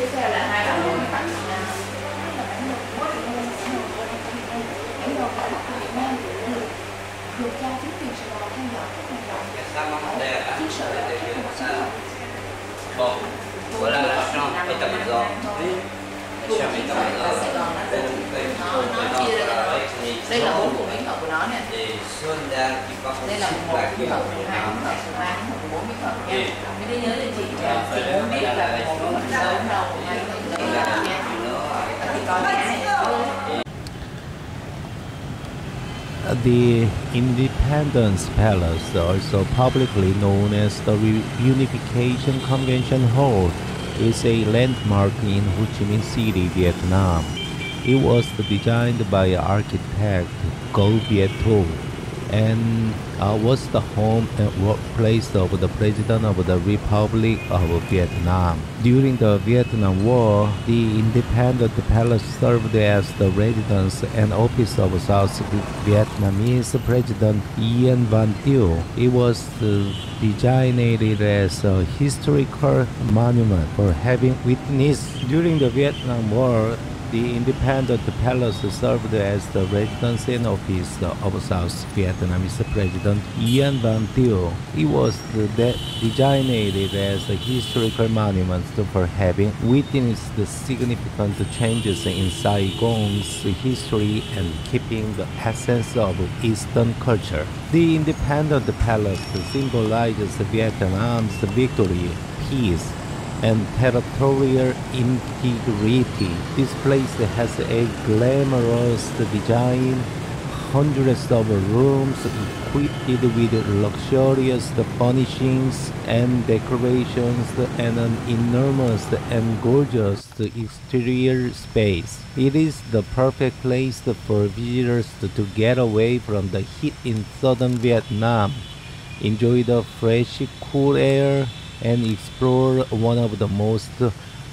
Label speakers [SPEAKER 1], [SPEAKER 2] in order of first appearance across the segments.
[SPEAKER 1] tiếp theo là hai
[SPEAKER 2] bánh mì bánh được trao chính quyền Sài Gòn theo dõi các hoạt động chiến sự
[SPEAKER 3] Bon, voilà l'argent est à
[SPEAKER 1] présent. Đây là ổ của mình nó nè.
[SPEAKER 3] Des soldats qui partent
[SPEAKER 1] đây là một
[SPEAKER 3] la
[SPEAKER 1] miễn hợp
[SPEAKER 3] guerre
[SPEAKER 1] mùng hai miễn hợp mùng ba miễn hợp bốn miễn hợp nha. Cái đấy nhớ cho chị chị muốn biết là một miễn hợp đâu hay không đấy là nha thì coi cái
[SPEAKER 4] The Independence Palace, also publicly known as the Reunification Convention Hall, is a landmark in Ho Chi Minh City, Vietnam. It was designed by architect Ngo Viet Thu and uh, was the home and workplace of the President of the Republic of Vietnam. During the Vietnam War, the Independent Palace served as the residence and office of South Vietnamese President Nguyen Van Thieu. It was uh, designated as a historical monument for having witnessed during the Vietnam War the Independent Palace served as the residence and office of South Vietnamese President Nguyen Van Thieu. It was de- designated as a historical monument for having witnessed the significant changes in Saigon's history and keeping the essence of Eastern culture. The Independent Palace symbolizes Vietnam's victory, peace, and territorial integrity. This place has a glamorous design, hundreds of rooms equipped with luxurious furnishings and decorations, and an enormous and gorgeous exterior space. It is the perfect place for visitors to get away from the heat in southern Vietnam, enjoy the fresh, cool air, and explore one of the most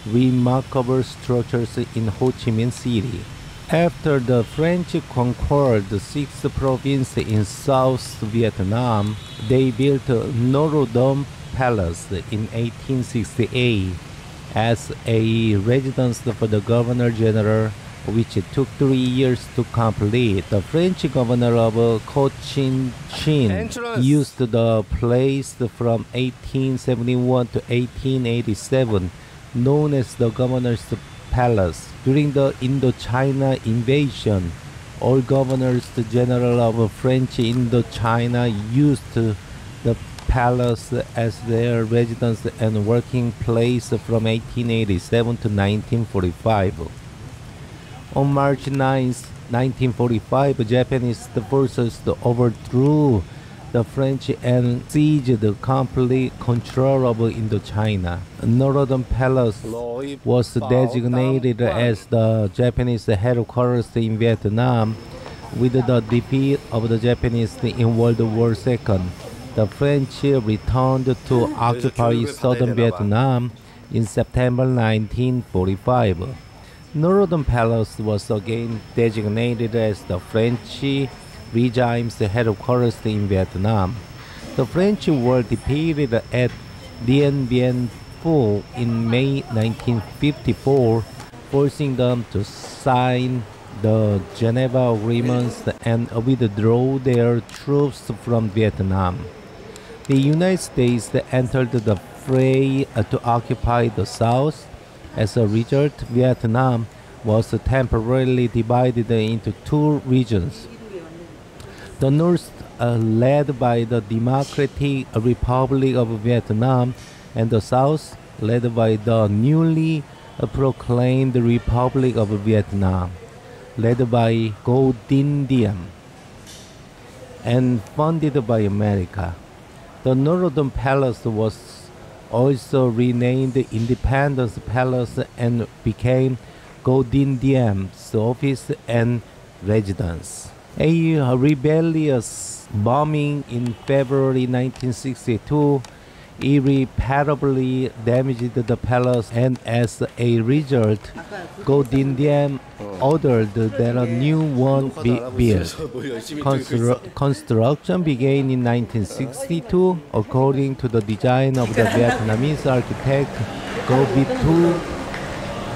[SPEAKER 4] remarkable structures in Ho Chi Minh City. After the French conquered the sixth province in South Vietnam, they built Norodom Palace in 1868 as a residence for the Governor General, which it took three years to complete. The French governor of Cochin Chin
[SPEAKER 5] Entrance.
[SPEAKER 4] used the place from 1871 to 1887, known as the Governor's Palace. During the Indochina invasion, all governors general of French Indochina used the palace as their residence and working place from 1887 to 1945. On March 9, 1945, Japanese forces overthrew the French and seized complete control of Indochina. Norodom Palace was designated as the Japanese headquarters in Vietnam with the defeat of the Japanese in World War II. The French returned to occupy southern Vietnam in September 1945. Norodom Palace was again designated as the French regime's headquarters in Vietnam. The French were defeated at Dien Bien Phu in May 1954, forcing them to sign the Geneva Agreements and withdraw their troops from Vietnam. The United States entered the fray to occupy the South. As a result, Vietnam was temporarily divided into two regions. The North, uh, led by the Democratic Republic of Vietnam, and the South, led by the newly uh, proclaimed Republic of Vietnam, led by Ngo Dinh Diem and funded by America. The Norodom Palace was also renamed Independence Palace and became Dinh Diem's office and residence. A rebellious bombing in February 1962 irreparably damaged the palace, and as a result, Diem ordered that a new one be built. Constru- construction began in 1962 according to the design of the Vietnamese architect Ngo Viet Thu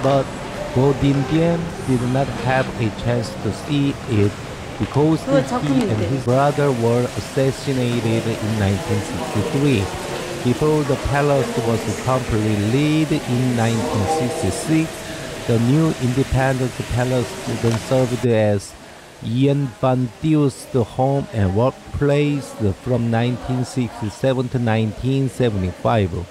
[SPEAKER 4] but Ngo Dinh Diem did not have a chance to see it because he and his brother were assassinated in 1963. Before the palace was completely laid in 1966, the new independent palace then served as Nguyen Van Thieu's home and workplace from 1967 to 1975.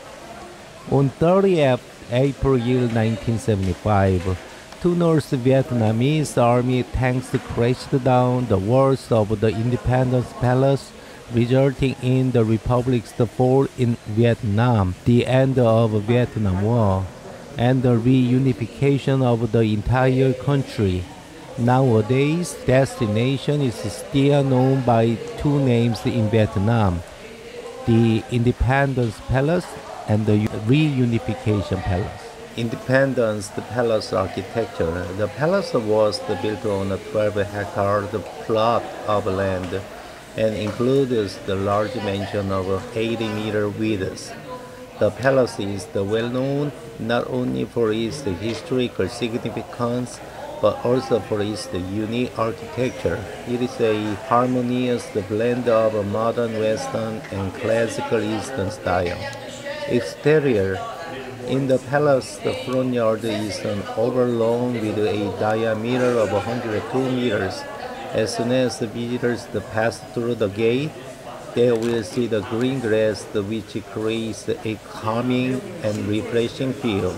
[SPEAKER 4] On 30th April 1975, two North Vietnamese army tanks crashed down the walls of the Independence Palace, resulting in the Republic's fall in Vietnam, the end of Vietnam War, and the reunification of the entire country. Nowadays, destination is still known by two names in Vietnam, the Independence Palace and the Reunification Palace. Independence the palace architecture. The palace was built on a 12 hectare plot of land and includes the large mansion of 80 meter width. The palace is well known not only for its historical significance but also for its unique architecture. It is a harmonious blend of modern Western and classical Eastern style. Exterior in the palace, the front yard is an overlong with a diameter of 102 meters. As soon as the visitors pass through the gate, they will see the green grass which creates a calming and refreshing feel.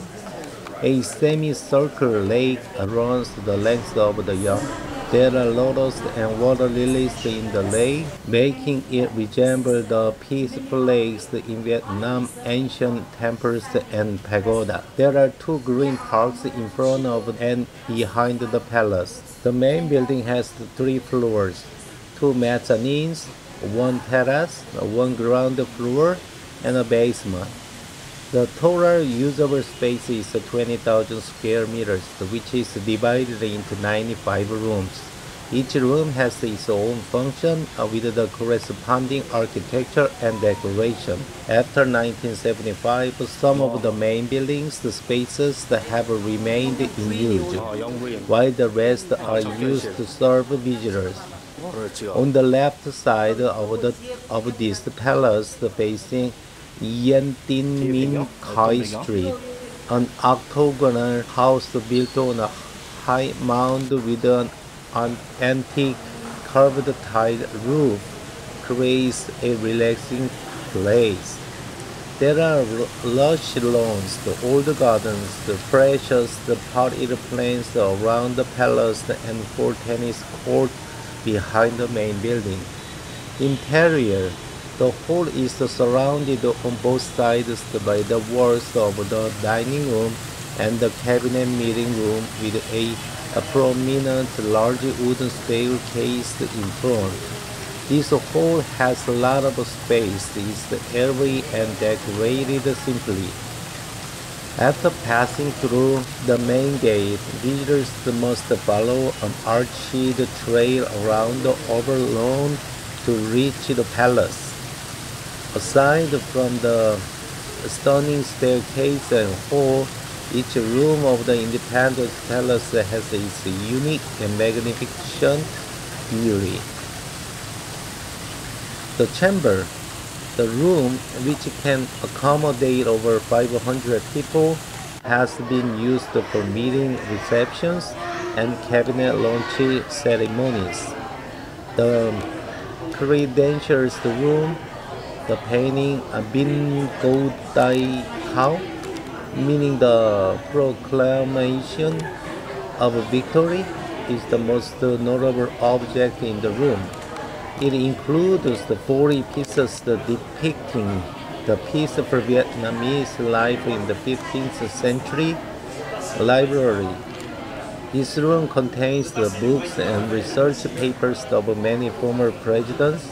[SPEAKER 4] A semicircular lake runs the length of the yard. There are lotus and water lilies in the lake, making it resemble the peaceful lakes in Vietnam ancient temples and pagoda. There are two green parks in front of and behind the palace. The main building has three floors, two mezzanines, one terrace, one ground floor, and a basement. The total usable space is 20,000 square meters, which is divided into 95 rooms. Each room has its own function with the corresponding architecture and decoration. After 1975, some of the main buildings, the spaces have remained in use, while the rest are used to serve visitors. On the left side of, the, of this palace facing Nguyen Thi Minh Khai Street, an octagonal house built on a high mound with an antique curved tile roof creates a relaxing place. There are lush lawns, the old gardens, the precious the potted plants around the palace, and four tennis courts behind the main building. Interior the hall is surrounded on both sides by the walls of the dining room and the cabinet meeting room with a, a prominent large wooden staircase in front. This hall has a lot of space, is airy and decorated simply. After passing through the main gate, visitors must follow an arched trail around the overlawn to reach the palace. Aside from the stunning staircase and hall, each room of the Independence Palace has its unique and magnificent beauty. The chamber, the room which can accommodate over 500 people, has been used for meeting receptions and cabinet launch ceremonies. The credentials room the painting Binh Ngo Dai Cao, meaning the proclamation of victory, is the most notable object in the room. It includes the 40 pieces depicting the peaceful Vietnamese life in the 15th century library. This room contains the books and research papers of many former presidents,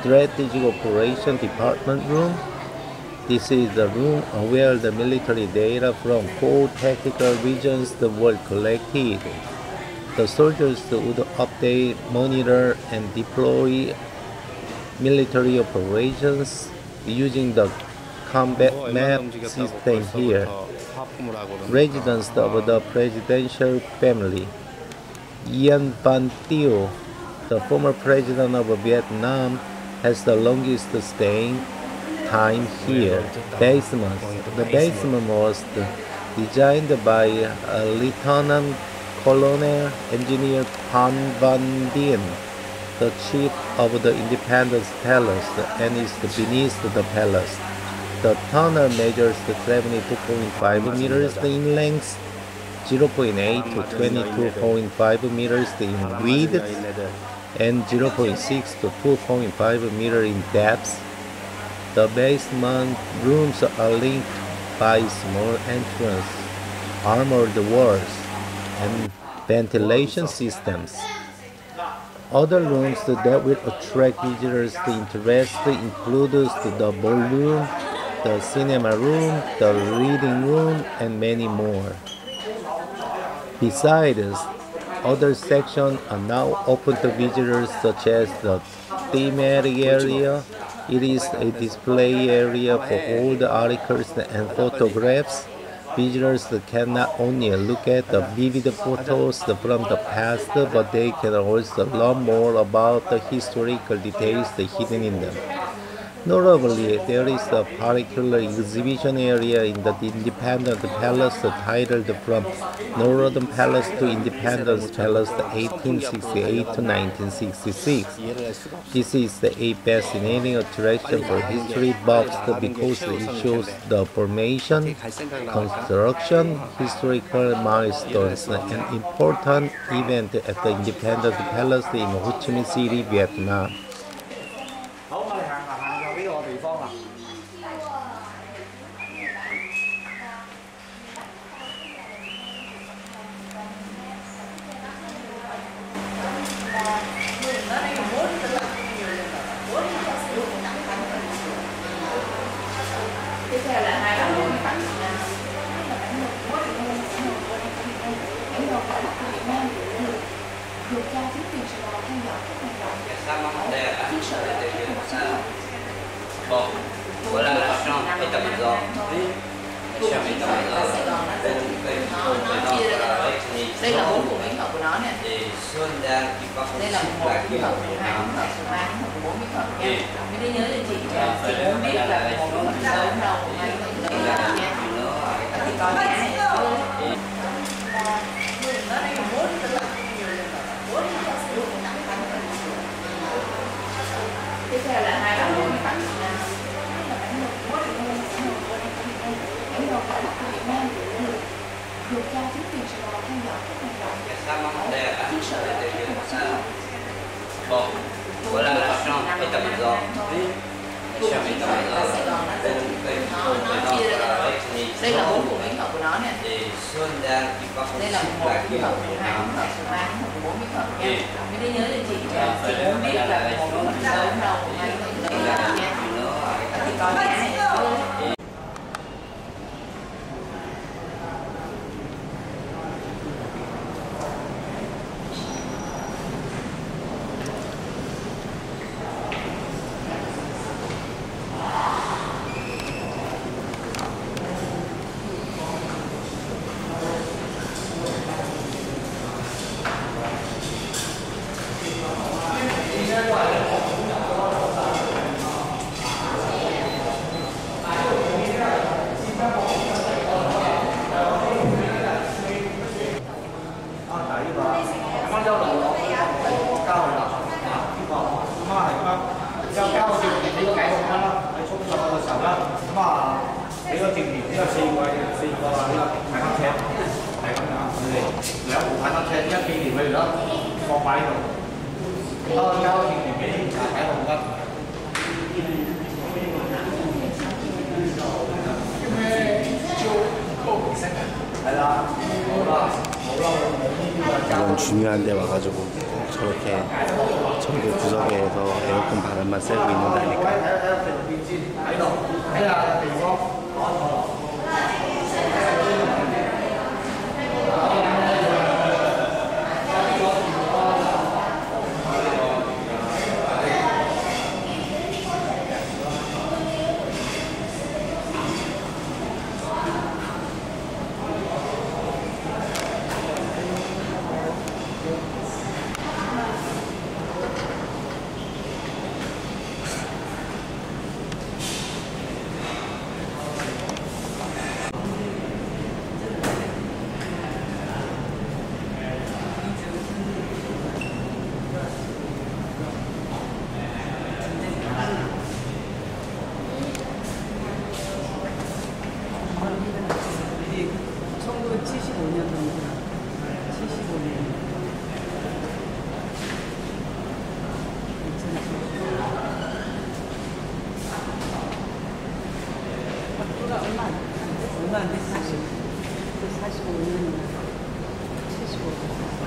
[SPEAKER 4] Strategic Operation Department Room. This is the room where the military data from four tactical regions were collected. The soldiers would update, monitor, and deploy military operations using the combat map system here. Residents of the presidential family. Nguyen Van Thieu, the former president of Vietnam, has the longest staying time here. Basement. The basement was designed by uh, Lieutenant Colonel Engineer Phan Van Dien, the chief of the Independence Palace, and is beneath the palace. The tunnel measures 72.5 meters in length, 0.8 to 22.5 meters in width, and 0.6 to 2.5 meters in depth. The basement rooms are linked by small entrance, armored walls, and ventilation systems. Other rooms that will attract visitors' interest include the ballroom, the cinema room, the reading room, and many more. Besides, other sections are now open to visitors such as the thematic area. It is a display area for all the articles and photographs. Visitors can not only look at the vivid photos from the past, but they can also learn more about the historical details hidden in them. Notably, there is a particular exhibition area in the Independence Palace titled From Norodom Palace to Independence Palace 1868 to 1966. This is a fascinating attraction for history buffs because it shows the formation, construction, historical milestones, and important events at the Independence Palace in Ho Chi Minh City, Vietnam.
[SPEAKER 3] Bon, voilà la chambre état-major.
[SPEAKER 1] đây là bốn của miếng hợp của nó nè. Đây là một miếng hợp của hai miếng hợp của ba miếng hợp của bốn miếng hợp nha mình đi nhớ cho chị chị muốn biết là một miếng hợp lớn đâu hay lấy ra nha thì coi giá này nó đây là bốn tiếp theo là hai bạn muốn bạn
[SPEAKER 2] những đầu cả của Việt Nam được được cho chính quyền Sài Gòn theo dõi các hoạt động chiến sự ở các một số
[SPEAKER 3] Bon, voilà la chambre. La chambre état-major.
[SPEAKER 1] đây là bốn của miếng hợp của nó nè. đây là một
[SPEAKER 3] à
[SPEAKER 1] miếng hợp của hai miếng hợp của ba miếng hợp của bốn miếng hợp nha mình đi nhớ cho chị chị muốn biết là một miếng hợp lớn đâu hay lấy ra nha thì coi phải nó
[SPEAKER 2] sẽ nhất khi thì bây giờ có quay rồi to cao thì thì cái là cái hồng ngân
[SPEAKER 5] 이런 중요한 데 와가지고 저렇게 저기 구석에서 에어컨 바람만 쐬고 있는 다니까
[SPEAKER 1] 얼마 안 됐는데? 얼마 안 됐어, 40. 45년, 75년.